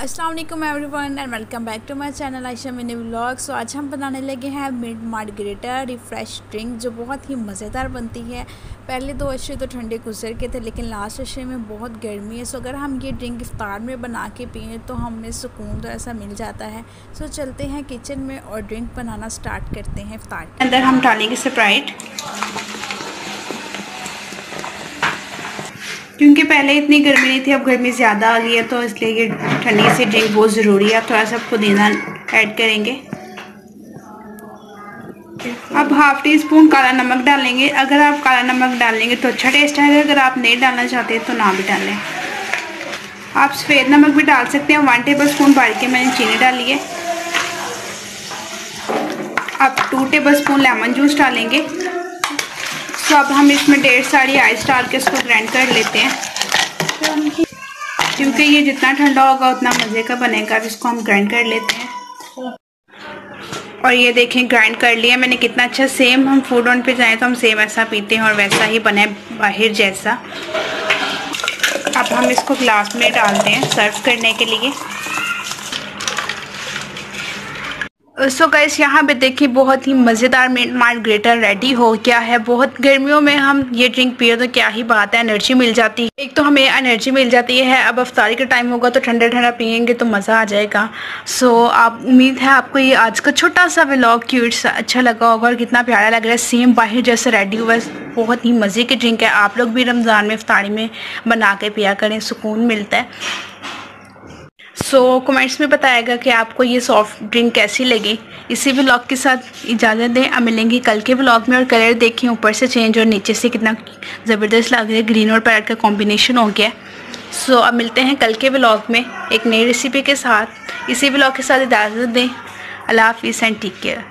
अस्सलाम वालेकुम everyone and welcome back to my channel Ayesha mini vlog so आज हम बनाने लगे हैं मिड मार्गरेटा रिफ़्रेश ड्रिंक जो बहुत ही मज़ेदार बनती है। पहले दो अशरे तो ठंडे गुजर के थे, लेकिन लास्ट अशरे में बहुत गर्मी है। सो अगर हम ये ड्रिंक इफ्तार में बना के पिए तो हमें सुकून तो ऐसा मिल जाता है। सो चलते हैं किचन में और ड्रिंक बनाना स्टार्ट करते हैं इफ्तार अंदर हम डालेंगे स्प्राइट क्योंकि पहले इतनी गर्मी नहीं थी, अब गर्मी ज़्यादा आ गई है तो इसलिए ये ठंडी सी ड्रिंक बहुत ज़रूरी है। थोड़ा सा पुदीना ऐड करेंगे। अब हाफ़ टी स्पून काला नमक डालेंगे। अगर आप काला नमक डालेंगे तो अच्छा टेस्ट आएगा, अगर आप नहीं डालना चाहते तो ना भी डालें। आप सफ़ेद नमक भी डाल सकते हैं। वन टेबल स्पून बार के मैंने चीनी डाली है। अब two tablespoon lemon juice डालेंगे। तो अब हम इसमें डेढ़ साड़ी आइस डाल के इसको ग्राइंड कर लेते हैं। क्योंकि ये जितना ठंडा होगा, उतना मज़े का बनेगा। अब इसको हम ग्राइंड कर लेते हैं। और ये देखें ग्राइंड कर लिया मैंने कितना अच्छा सेम हम फ़ूड ऑन पे जाएँ तो हम सेम ऐसा पीते हैं और वैसा ही बने बाहर जैसा। अब हम इसको ग्लास में डालते हैं सर्व करने के लिए। सो गैस यहाँ पे देखिए बहुत ही मज़ेदार मार्गरेटा रेडी हो गया है। बहुत गर्मियों में हम ये ड्रिंक पिए तो क्या ही बात है एनर्जी मिल जाती है। एक तो हमें एनर्जी मिल जाती है। अब अफ्तारी का टाइम होगा तो ठंडा ठंडा पियेंगे तो मज़ा आ जाएगा। सो so, आप उम्मीद है आपको ये आज का छोटा सा व्लॉग क्यूट सा अच्छा लगा होगा और कितना प्यारा लग रहा है। सेम बाहर जैसे रेडी हुआ बहुत ही मज़े की ड्रिंक है। आप लोग भी रमज़ान में अफ्तारी में बना के पिया करें सुकून मिलता है। सो so, कमेंट्स में बताएगा कि आपको ये सॉफ्ट ड्रिंक कैसी लगी। इसी ब्लॉग के साथ इजाज़त दें। अब मिलेंगे कल के ब्लॉग में और कलर देखें। ऊपर से चेंज और नीचे से कितना ज़बरदस्त लग रहा है। ग्रीन और पैरेट का कॉम्बिनेशन हो गया। सो so, अब मिलते हैं कल के ब्लॉग में एक नई रेसिपी के साथ। इसी ब्लॉग के साथ इजाज़त दें। अल्लाह हाफिज़ एंड टेक केयर